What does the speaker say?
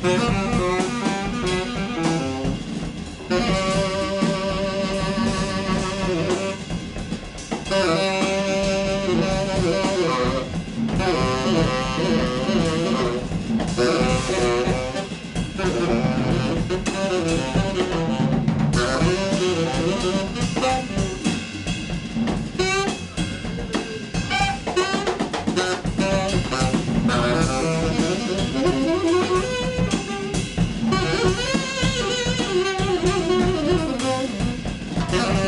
Mm-hmm. Yeah.